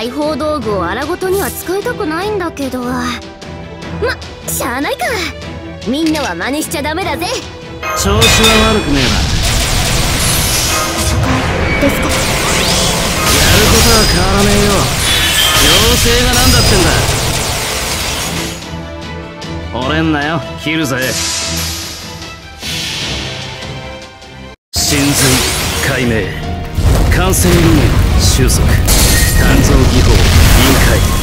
裁縫道具を荒ごとには使いたくないんだけど。ましゃあないか。みんなは真似しちゃダメだぜ。調子は悪くねえな。ですか。やることは変わらねえよ。妖精が何だってんだ。折れんなよ切るぜ。真髄解明。完成理念収束鍛造技法臨界。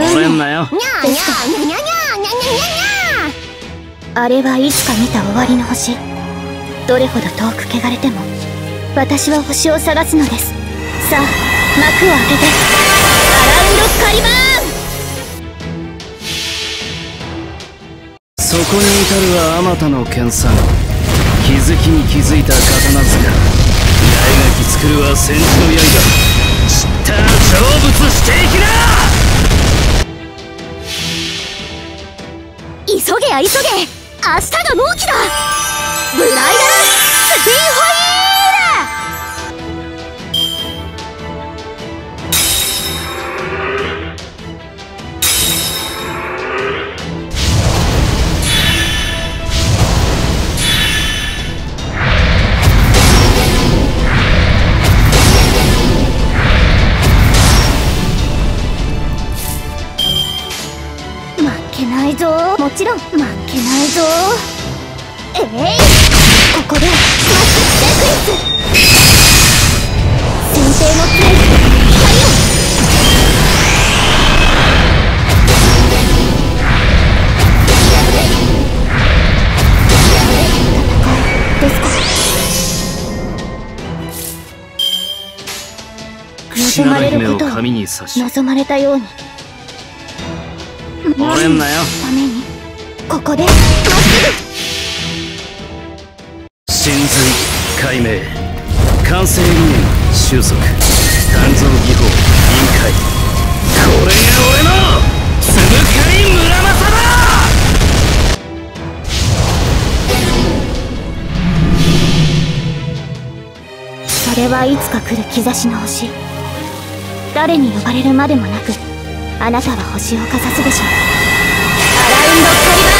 折んなよ。ニャーニャーニャニャにゃにゃニャにゃにゃあれはいつか見た終わりの星。どれほど遠く汚れても私は星を探すのです。さあ幕を開けて。アラウンドカリバーン!そこに至るはあまたの研鑽。気づきに気づいた刀塚。八重垣作るは戦士の刃知ったら成仏していきな!げや急げ。明日が納期だ。ブライダルスピンホイもちろん負けないぞ。えい、ここでマックステクリス先制のプレイ望まれることを望まれたように。折れんなよ。ためにここでまっす真髄解明完成理念収束鍛造技法臨界これが俺のつむかい村正だそれはいつか来る兆しの星。誰に呼ばれるまでもなくあなたは星をかざすでしょう。アラウンドカリバ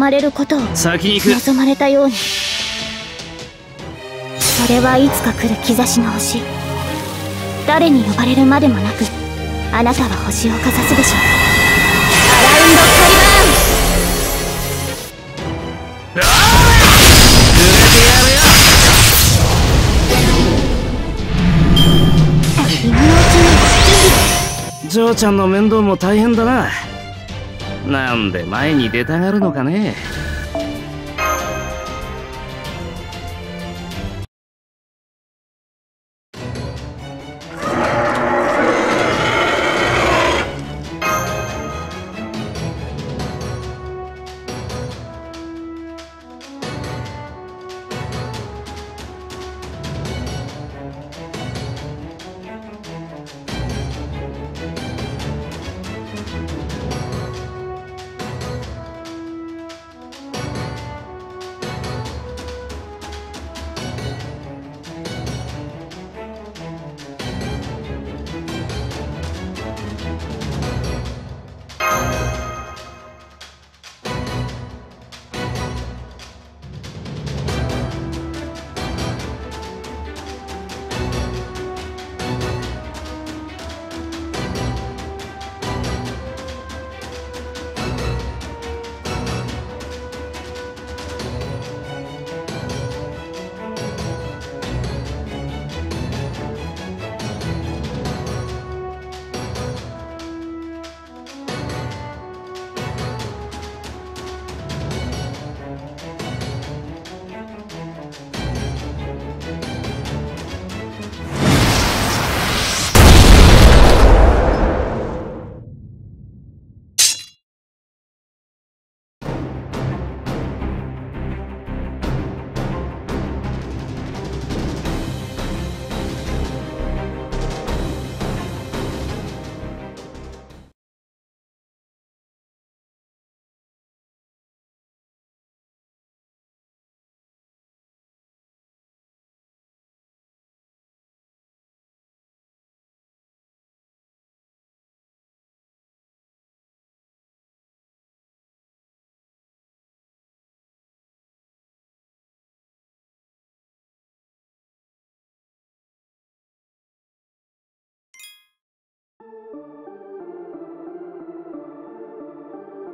まれることを先に行く。望まれたように。それはいつか来る兆しの星。誰に呼ばれるまでもなくあなたは星をかざすでしょう。アラウンドカリバーンうわーちゃんの面倒も大変だななんで前に出たがるのかね。